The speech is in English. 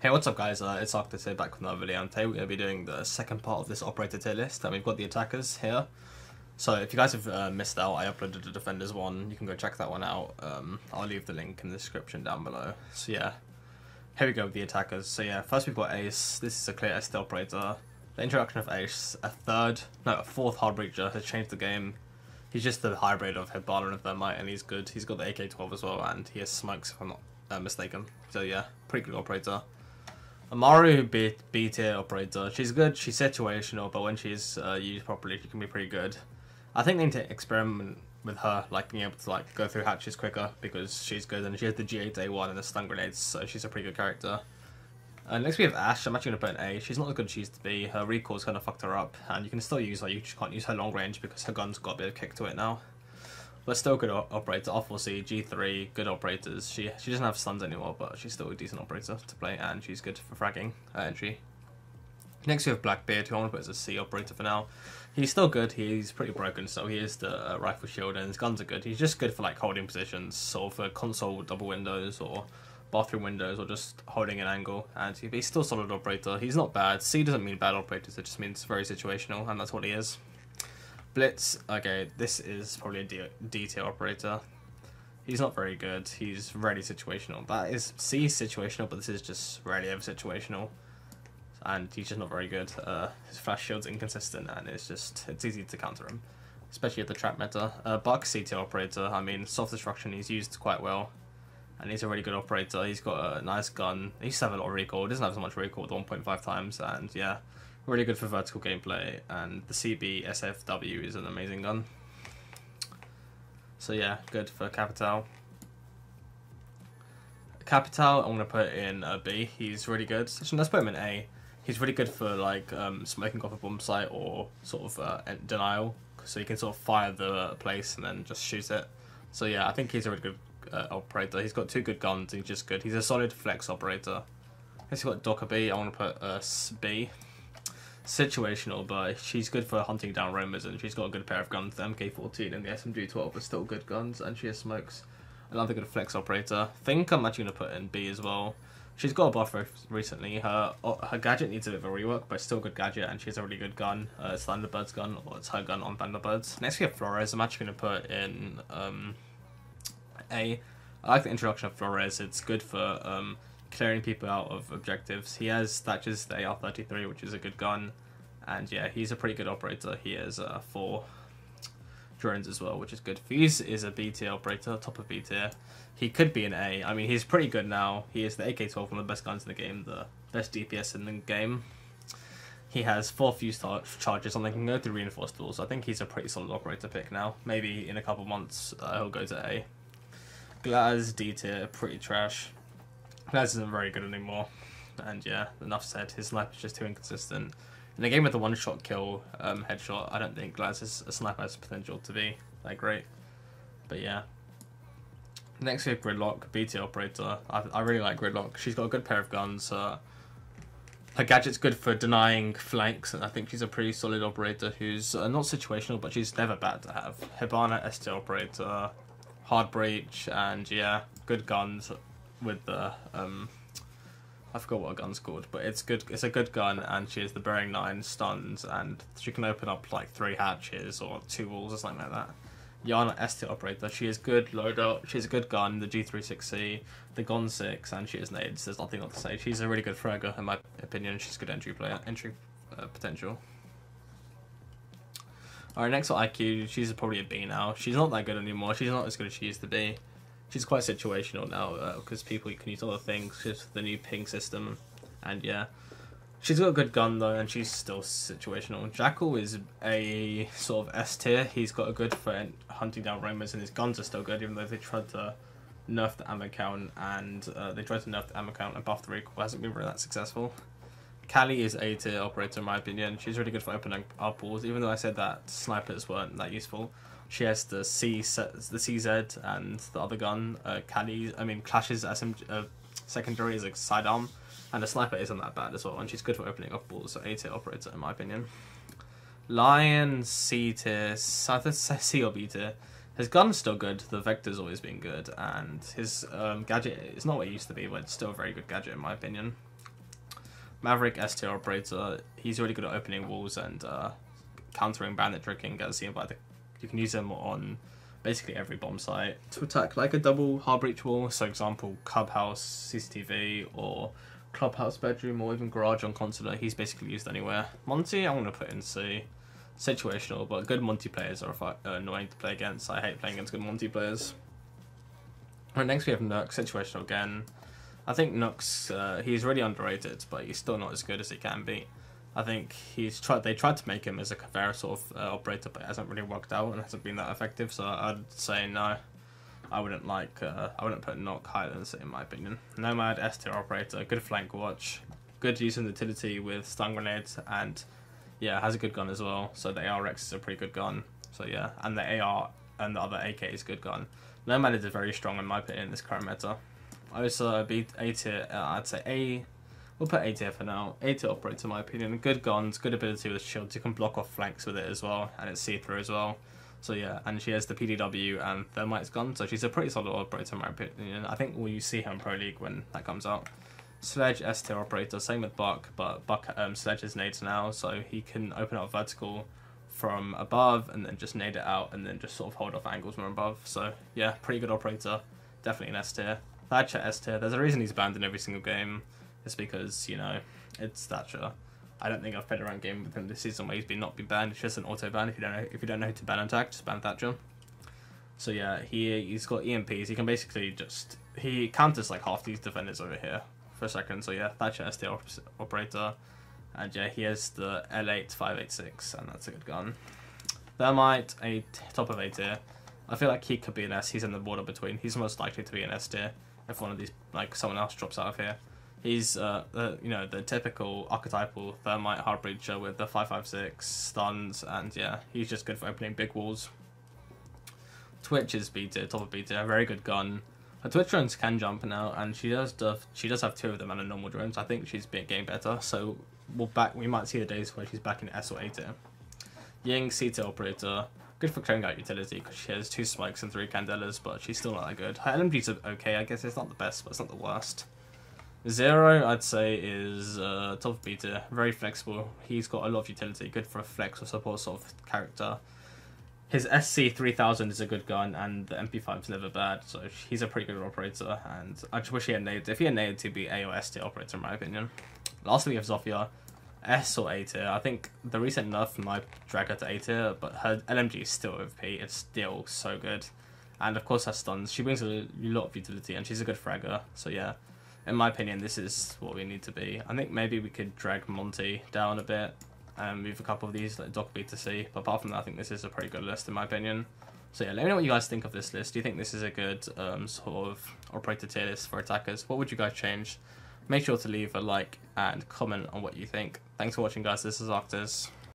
Hey, what's up guys? Uh, it's Arktes here back with another video and today we're going to be doing the second part of this operator tier list and we've got the attackers here. So if you guys have uh, missed out, I uploaded the defenders one, you can go check that one out. Um, I'll leave the link in the description down below. So yeah, here we go with the attackers. So yeah, first we've got Ace, this is a clear ST operator. The introduction of Ace, a third, no, a fourth hard breacher has changed the game. He's just the hybrid of Hibana and Thermite and he's good. He's got the AK-12 as well and he has smokes if I'm not uh, mistaken. So yeah, pretty good operator. Amaru B, B tier operator. She's good. She's situational, but when she's uh, used properly, she can be pretty good. I think they need to experiment with her, like being able to like go through hatches quicker because she's good and she has the G8A1 and the stun grenades, so she's a pretty good character. Uh, next we have Ash. I'm actually gonna put an A. She's not as good as she used to be. Her recoil's kind of fucked her up, and you can still use her. You just can't use her long range because her gun's got a bit of kick to it now. But still good operator. R4C, G3, good operators. She she doesn't have stuns anymore, but she's still a decent operator to play, and she's good for fragging uh, entry. Next we have Blackbeard, who I want to put as a C operator for now. He's still good, he's pretty broken, so he is the uh, rifle shield, and his guns are good. He's just good for like holding positions, sort of console double windows, or bathroom windows, or just holding an angle, and he's still a solid operator. He's not bad. C doesn't mean bad operators, it just means very situational, and that's what he is. Blitz, okay, this is probably a D, D detail operator. He's not very good. He's rarely situational. That is C situational, but this is just rarely ever situational. And he's just not very good. Uh, his flash shield's inconsistent, and it's just it's easy to counter him, especially at the trap meta. Uh, Buck C tier operator. I mean, soft destruction he's used quite well, and he's a really good operator. He's got a nice gun. He used to have a lot of recoil. He doesn't have so much recoil, 1.5 times, and yeah, really good for vertical gameplay, and the C8-SFW is an amazing gun. So yeah, good for Capitão. Capitão, I'm gonna put in a B. He's really good. Actually, let's put him in A. He's really good for like um, smoking off a bomb site or sort of uh, denial, so you can sort of fire the place and then just shoot it. So yeah, I think he's a really good uh, operator. He's got two good guns. He's just good. He's a solid flex operator. He's got Dokkaebi. I want to put a B situational, but she's good for hunting down roamers, and she's got a good pair of guns. The MK14 and the SMG12 are still good guns, and she has smokes. Another good flex operator. think I'm actually going to put in B as well. She's got a buff recently. Her her gadget needs a bit of a rework, but still good gadget, and she has a really good gun. Uh, it's Thunderbird's gun, or it's her gun on Thunderbirds. Next we have Flores. I'm actually going to put in um, A. I like the introduction of Flores. It's good for um, clearing people out of objectives. He has Thatcher's the AR-33, which is a good gun. And yeah, he's a pretty good operator. He has uh, four drones as well, which is good. Fuse is a B tier operator, top of B tier. He could be an A. I mean, he's pretty good now. He is the AK-12, one of the best guns in the game, the best DPS in the game. He has four fuse charges and they can go through reinforced walls. I think he's a pretty solid operator pick now. Maybe in a couple months uh, he'll go to A. Glaz, D tier, pretty trash. Glaz isn't very good anymore. And yeah, enough said. His sniper is just too inconsistent. In a game with a one-shot kill um, headshot, I don't think Glaz is a sniper has potential to be that great. But yeah. Next we have Gridlock, BT operator. I, I really like Gridlock. She's got a good pair of guns. Uh, her gadget's good for denying flanks, and I think she's a pretty solid operator who's uh, not situational, but she's never bad to have. Hibana, ST operator, hard breach, and yeah, good guns with the um, I forgot what a gun's called, but it's good. It's a good gun, and she has the bearing nine stuns, and she can open up like three hatches or two walls or something like that. Iana ST operator. She is good loadout. She has a good gun, the G36C, the GONNE-6, and she has nades. There's nothing else to say. She's a really good fragger in my opinion. She's a good entry player, entry uh, potential. Alright, next on IQ, she's probably a B now. She's not that good anymore. She's not as good as she used to be she's quite situational now because uh, people can use other things with the new ping system, and yeah, she's got a good gun though, and she's still situational. Jackal is a sort of S tier. He's got a good for hunting down roamers, and his guns are still good, even though they tried to nerf the ammo count, and uh, they tried to nerf the ammo count and buff the recoil. Hasn't been really that successful. Kali is A tier operator in my opinion. She's really good for opening up walls, even though I said that snipers weren't that useful. She has the C the CZ and the other gun. Uh, I mean, Clash's SMG uh, secondary is a sidearm, and the sniper isn't that bad as well. And she's good for opening up balls. So A tier operator in my opinion. Lion C tier, either C or B tier. His gun's still good. The vector's always been good, and his um, gadget is not what it used to be, but it's still a very good gadget in my opinion. Maverick S tier operator. He's really good at opening walls and uh, countering bandit tricking. As seen by the, you can use them on basically every bomb site to attack like a double hard breach wall. So, example, clubhouse, CCTV, or clubhouse bedroom, or even garage on Consulate. He's basically used anywhere. Monty, I'm gonna put in C. Situational, but good Monty players are annoying to play against. I hate playing against good Monty players. Right, next we have Nux, situational again. I think Nux, uh, he's really underrated, but he's still not as good as he can be. I think he's tried. They tried to make him as a Caveira sort of uh, operator, but it hasn't really worked out and hasn't been that effective. So I'd say no. I wouldn't like. Uh, I wouldn't put Nøkk higher than in my opinion. Nomad S tier operator, good flank watch, good use of utility with stun grenades, and yeah, has a good gun as well. So the AR Rex is a pretty good gun. So yeah, and the AR and the other AK is good gun. Nomad is very strong in my opinion in this current meta. I also beat A tier. Uh, I'd say A. We'll put A tier for now. A tier operator, in my opinion. Good guns, good ability with shields. You can block off flanks with it as well, and it's see through as well. So yeah, and she has the PDW and Thermite's gun, so she's a pretty solid operator in my opinion. I think we'll see her in Pro League when that comes out. Sledge S tier operator, same with Buck, but Buck um, Sledge is nades now, so he can open up vertical from above and then just nade it out and then just sort of hold off angles from above. So yeah, pretty good operator, definitely an S tier. Thatcher S tier. There's a reason he's banned in every single game. It's because you know it's Thatcher. I don't think I've played a ranked game with him this season where he's been not been banned. It's just an auto ban. If you don't know if you don't know who to ban attack, just ban Thatcher. So yeah, he he's got EMPs. He can basically just he counters like half these defenders over here for a second. So yeah, Thatcher S the op operator. And yeah, he has the L8 586, and that's a good gun. Thermite, a top of A tier. I feel like he could be an S. He's in the border between. He's most likely to be an S tier if one of these, like someone else, drops out of here. He's, uh, the, you know, the typical archetypal Thermite hard breacher with the 556 stuns, and yeah, he's just good for opening big walls. Twitch is B tier, top of B tier, very good gun. Her Twitch drones can jump now, and she does she does have two of them and a normal drones. I think she's been getting better, so we'll back. We might see the days where she's back in S or A tier. Ying C tier operator, good for clearing out utility because she has two spikes and three candelas, but she's still not that good. Her LMG's okay, I guess it's not the best, but it's not the worst. Zero, I'd say, is uh, top of B tier, very flexible. He's got a lot of utility, good for a flex or support sort of character his SC3000 is a good gun, and the MP5 is never bad, so he's a pretty good operator, and I just wish he had named, if he had named to be AOS tier operator in my opinion. Lastly, we have Zofia, S or A tier. I think the recent nerf might drag her to A tier, but her LMG is still OP, it's still so good. And of course her stuns, she brings a lot of utility, and she's a good fragger, so yeah. In my opinion, this is what we need to be. I think maybe we could drag Monty down a bit, and move a couple of these like Doc B to C. But apart from that, I think this is a pretty good list in my opinion. So yeah, let me know what you guys think of this list. Do you think this is a good um, sort of operator tier list for attackers? What would you guys change? Make sure to leave a like and comment on what you think. Thanks for watching guys, this is Arktes.